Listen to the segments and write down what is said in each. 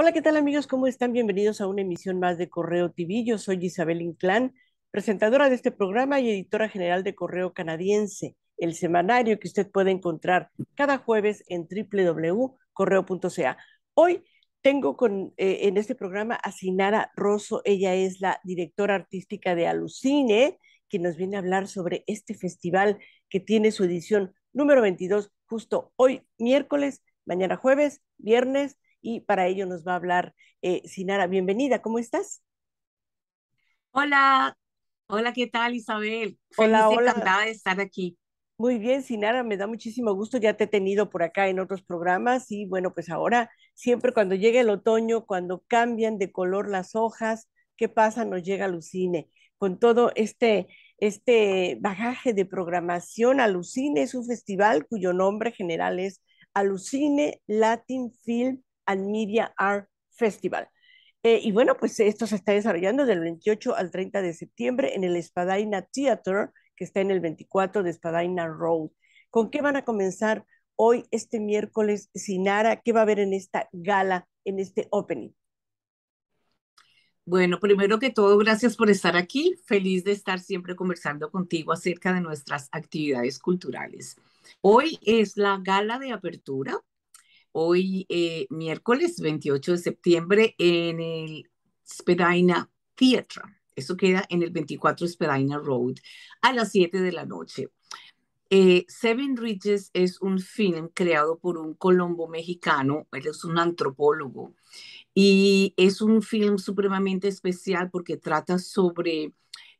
Hola, ¿qué tal amigos? ¿Cómo están? Bienvenidos a una emisión más de Correo TV. Soy Isabel Inclán, presentadora de este programa y editora general de Correo Canadiense, el semanario que usted puede encontrar cada jueves en www.correo.ca. Hoy tengo eh, en este programa a Sinara Rosso. Ella es la directora artística de Alucine, que nos viene a hablar sobre este festival que tiene su edición número 22 justo hoy, miércoles, mañana jueves, viernes y para ello nos va a hablar eh, Sinara. Bienvenida, ¿cómo estás? Hola, hola, ¿qué tal Isabel? Hola, hola. encantada de estar aquí. Muy bien, Sinara, me da muchísimo gusto. Ya te he tenido por acá en otros programas y bueno, pues ahora siempre cuando llega el otoño, cuando cambian de color las hojas, ¿qué pasa? Nos llega Alucine con todo este, este bagaje de programación. Alucine es un festival cuyo nombre general es Alucine Latin Film and Media Art Festival. Eh, y bueno, pues esto se está desarrollando del 28 al 30 de septiembre en el Espadina Theater, que está en el 24 de Espadina Road. ¿Con qué van a comenzar hoy, este miércoles, Sinara? ¿Qué va a haber en esta gala, en este opening? Bueno, primero que todo, gracias por estar aquí. Feliz de estar siempre conversando contigo acerca de nuestras actividades culturales. Hoy es la gala de apertura hoy eh, miércoles 28 de septiembre en el Spadina Theatre. Eso queda en el 24 Spadina Road a las 7 de la noche. Eh, Seven Ridges es un film creado por un colombo mexicano, él es un antropólogo, y es un film supremamente especial porque trata sobre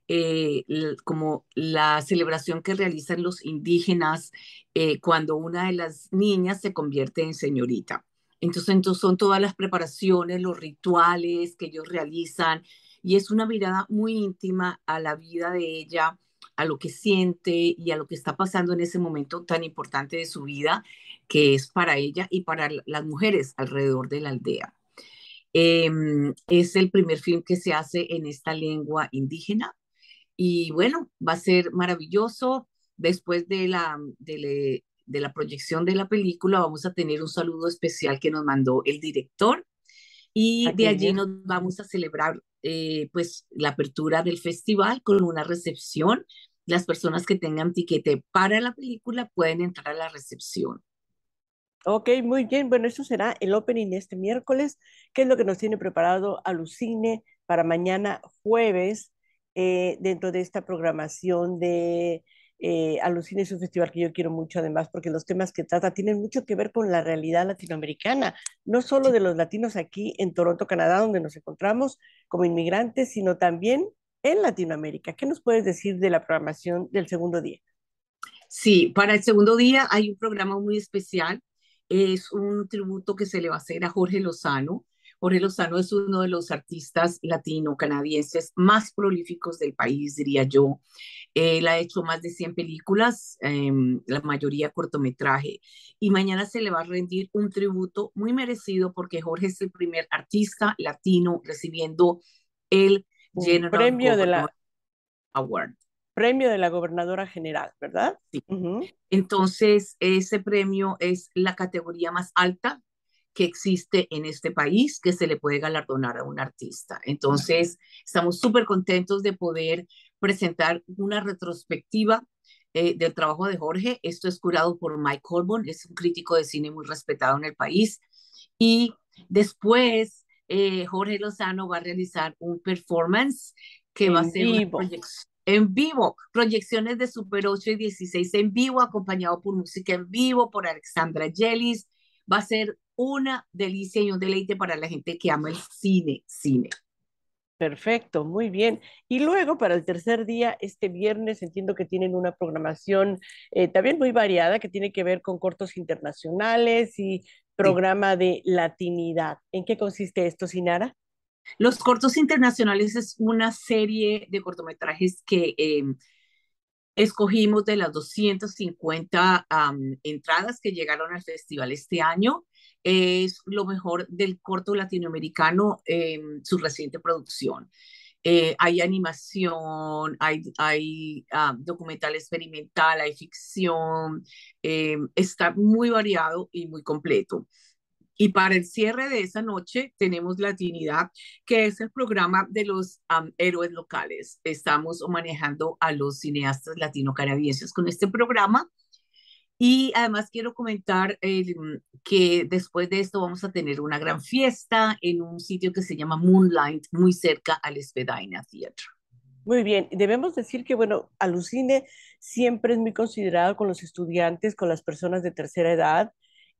eh, como la celebración que realizan los indígenas eh, cuando una de las niñas se convierte en señorita. Entonces, entonces son todas las preparaciones, los rituales que ellos realizan y es una mirada muy íntima a la vida de ella, a lo que siente y a lo que está pasando en ese momento tan importante de su vida, que es para ella y para las mujeres alrededor de la aldea. Em, es el primer film que se hace en esta lengua indígena y bueno, va a ser maravilloso. Después de la, de, la proyección de la película, vamos a tener un saludo especial que nos mandó el director. Y de allí nos vamos a celebrar eh, pues la apertura del festival con una recepción. Las personas que tengan tiquete para la película pueden entrar a la recepción. Ok, muy bien. Bueno, eso será el opening este miércoles. ¿Qué es lo que nos tiene preparado Alucine para mañana jueves? Eh, dentro de esta programación de eh, Alucine es un festival que yo quiero mucho además porque los temas que trata tienen mucho que ver con la realidad latinoamericana, no solo de los latinos aquí en Toronto, Canadá, donde nos encontramos como inmigrantes, sino también en Latinoamérica. ¿Qué nos puedes decir de la programación del segundo día? Sí, para el segundo día hay un programa muy especial. Es un tributo que se le va a hacer a Jorge Lozano. Jorge Lozano es uno de los artistas latino-canadienses más prolíficos del país, diría yo. Él ha hecho más de 100 películas, em, la mayoría cortometraje, y mañana se le va a rendir un tributo muy merecido porque Jorge es el primer artista latino recibiendo el General premio de la Award. Premio de la gobernadora general, ¿verdad? Sí. Entonces, ese premio es la categoría más alta que existe en este país que se le puede galardonar a un artista. Entonces, estamos súper contentos de poder presentar una retrospectiva eh, del trabajo de Jorge. Esto es curado por Mike Corbon, es un crítico de cine muy respetado en el país. Y después, eh, Jorge Lozano va a realizar un performance que va a ser vivo. en vivo, proyecciones de Super 8 y 16 en vivo, acompañado por música en vivo, por Alexandra Yelis. Va a ser una delicia y un deleite para la gente que ama el cine, cine. Perfecto, muy bien. Y luego para el tercer día, este viernes, entiendo que tienen una programación eh, también muy variada que tiene que ver con cortos internacionales y programa de latinidad. ¿En qué consiste esto, Sinara? Los cortos internacionales es una serie de cortometrajes que em, escogimos de las 250 entradas que llegaron al festival este año es lo mejor del corto latinoamericano en su reciente producción. Eh, hay animación, hay, hay ah, documental experimental, hay ficción, eh, está muy variado y muy completo. Y para el cierre de esa noche tenemos Latinidad, que es el programa de los héroes locales. Estamos manejando a los cineastas latino-canadienses con este programa. Y además quiero comentar mm, que después de esto vamos a tener una gran fiesta en un sitio que se llama Moonlight, muy cerca al Espedaina Theatre. Muy bien, debemos decir que, bueno, Alucine siempre es muy considerado con los estudiantes, con las personas de tercera edad,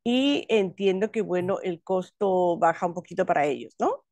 y entiendo que, bueno, el costo baja un poquito para ellos, ¿no?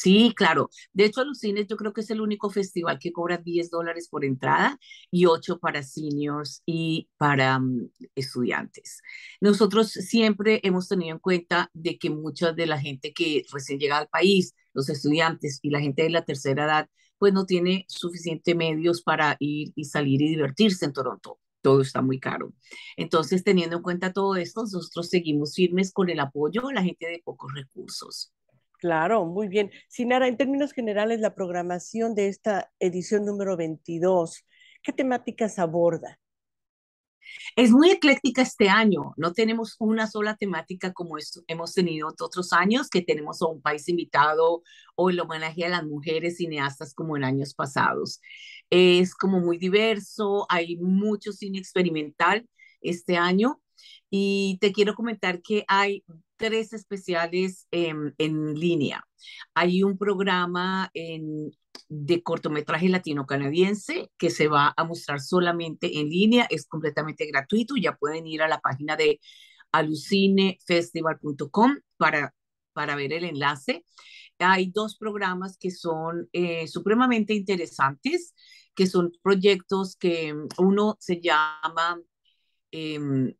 Sí, claro. De hecho, Alucines yo creo que es el único festival que cobra 10 dólares por entrada y 8 para seniors y para mm, estudiantes. Nosotros siempre hemos tenido en cuenta de que mucha de la gente que recién llega al país, los estudiantes y la gente de la tercera edad, pues no tiene suficiente medios para ir y salir y divertirse en Toronto. Todo está muy caro. Entonces, teniendo en cuenta todo esto, nosotros seguimos firmes con el apoyo a la gente de pocos recursos. Claro, muy bien. Sinara, en términos generales, la programación de esta edición número 22, ¿qué temáticas aborda? Es muy ecléctica este año, no tenemos una sola temática como hemos tenido otros años que tenemos a un país invitado o el homenaje a las mujeres cineastas como en años pasados. Es como muy diverso, hay mucho cine experimental este año y te quiero comentar que hay tres especiales en línea. Hay un programa en de cortometraje latino-canadiense que se va a mostrar solamente en línea, es completamente gratuito, ya pueden ir a la página de alucinefestival.com para, para ver el enlace. Hay dos programas que son eh, supremamente interesantes, que son proyectos que uno se llama em,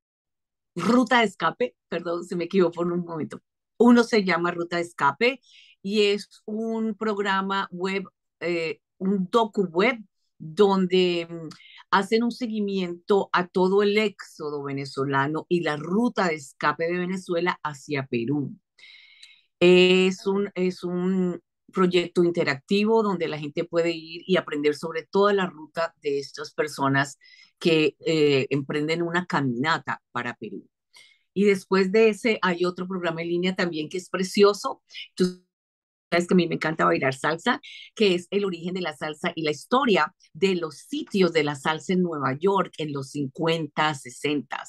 Ruta de Escape, perdón, se me equivoco por un momento. Uno se llama Ruta de Escape y es un programa web eh, un docu web donde mm, hacen un seguimiento a todo el éxodo venezolano y la ruta de escape de Venezuela hacia Perú. Es un, es un proyecto interactivo donde la gente puede ir y aprender sobre toda la ruta de estas personas que eh, emprenden una caminata para Perú. Y después de ese hay otro programa en línea también que es precioso es que a mí me encanta bailar salsa, que es el origen de la salsa y la historia de los sitios de la salsa en Nueva York en los 50, 60.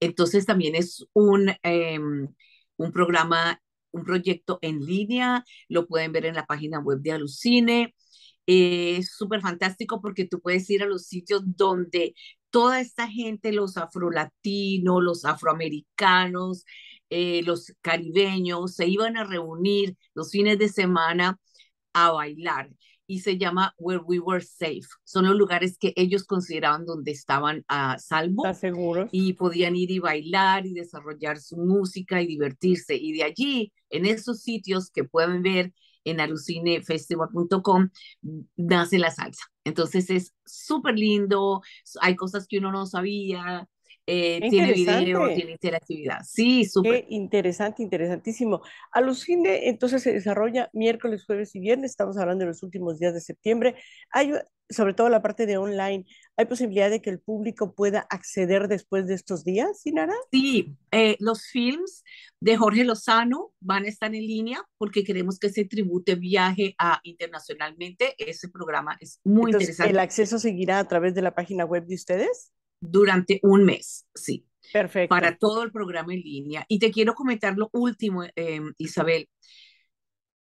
Entonces también es un, em, un programa, un proyecto en línea, lo pueden ver en la página web de Alucine. Es súper fantástico porque tú puedes ir a los sitios donde toda esta gente, los afrolatinos, los afroamericanos, eh, los caribeños se iban a reunir los fines de semana a bailar y se llama Where We Were Safe. Son los lugares que ellos consideraban donde estaban a salvo y podían ir y bailar y desarrollar su música y divertirse. Y de allí, en esos sitios que pueden ver en alucinefestival.com, nace la salsa. Entonces es súper lindo, hay cosas que uno no sabía, eh, tiene video, tiene interactividad. Sí, súper. interesante, interesantísimo. Alucine, entonces se desarrolla miércoles, jueves y viernes, estamos hablando de los últimos días de septiembre. Hay, sobre todo la parte de online, ¿hay posibilidad de que el público pueda acceder después de estos días, Sinara? Sí, eh, los films de Jorge Lozano van a estar en línea porque queremos que ese tribute viaje a internacionalmente. Ese programa es muy interesante. ¿El acceso seguirá a través de la página web de ustedes? Durante un mes, sí. Perfecto. Para todo el programa en línea. Y te quiero comentar lo último, em, Isabel.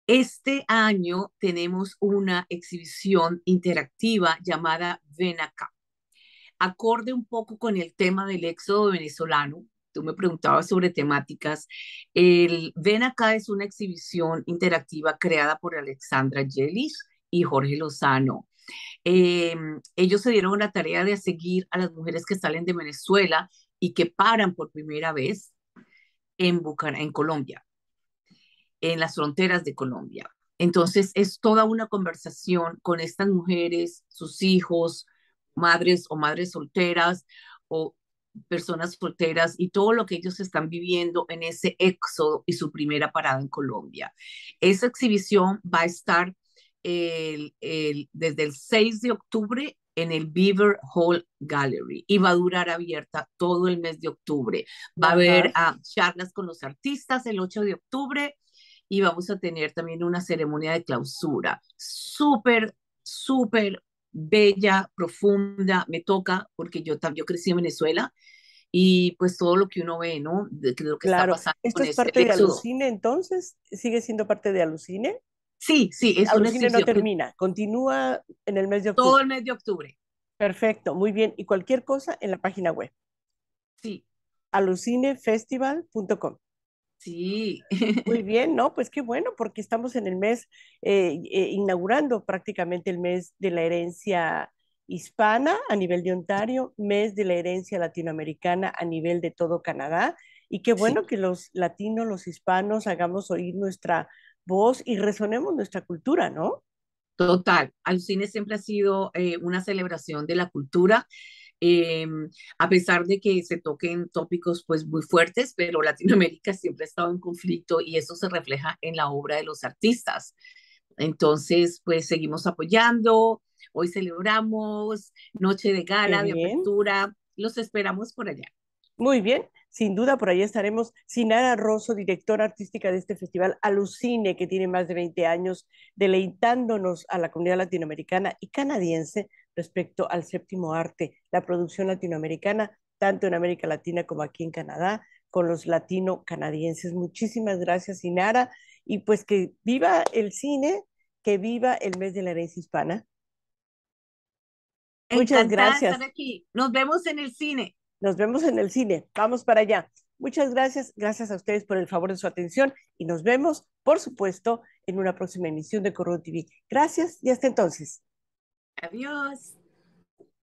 Este año tenemos una exhibición interactiva llamada Ven acá. Acorde un poco con el tema del éxodo venezolano, tú me preguntabas sobre temáticas. El Ven acá es una exhibición interactiva creada por Alexandra Yelis y Jorge Lozano. Em, ellos se dieron la tarea de seguir a las mujeres que salen de Venezuela y que paran por primera vez en Bucara, en Colombia, en las fronteras de Colombia. Entonces es toda una conversación con estas mujeres, sus hijos, madres o madres solteras o personas solteras y todo lo que ellos están viviendo en ese éxodo y su primera parada en Colombia. Esa exhibición va a estar el, desde el 6 de octubre en el Beaver Hall Gallery y va a durar abierta todo el mes de octubre. Va a haber uh, charlas con los artistas el 8 de octubre y vamos a tener también una ceremonia de clausura. Súper, súper bella, profunda, me toca porque yo, yo crecí en Venezuela y pues todo lo que uno ve, ¿no? De, lo que claro. está pasando. ¿Esto es parte de Alucine entonces? ¿Sigue siendo parte de Alucine? Sí, sí, es Alucine no termina, continúa en el mes de octubre. Todo el mes de octubre. Perfecto, muy bien. Y cualquier cosa en la página web. Sí. alucinefestival.com. Sí. Muy bien, ¿no? Pues qué bueno, porque estamos en el mes, eh, eh, inaugurando prácticamente el mes de la herencia hispana a nivel de Ontario, mes de la herencia latinoamericana a nivel de todo Canadá. Y qué bueno que los latinos, los hispanos, hagamos oír nuestra voz y resonemos nuestra cultura, ¿no? Total, Alucine siempre ha sido eh, una celebración de la cultura Em, a pesar de que se toquen tópicos pues muy fuertes, pero Latinoamérica siempre ha estado en conflicto y eso se refleja en la obra de los artistas. Entonces, pues seguimos apoyando, hoy celebramos Noche de Gala, de Apertura, los esperamos por allá. Muy bien, sin duda por ahí estaremos. Sinara Rosso, directora artística de este festival Alucine, que tiene más de 20 años, deleitándonos a la comunidad latinoamericana y canadiense respecto al séptimo arte, la producción latinoamericana, tanto en América Latina como aquí en Canadá, con los latino-canadienses. Muchísimas gracias, Inara, y pues que viva el cine, que viva el mes de la herencia hispana. Muchas gracias. Estar aquí. Nos vemos en el cine. Nos vemos en el cine. Vamos para allá. Muchas gracias. Gracias a ustedes por el favor de su atención y nos vemos, por supuesto, en una próxima emisión de Corro TV. Gracias y hasta entonces. Adiós.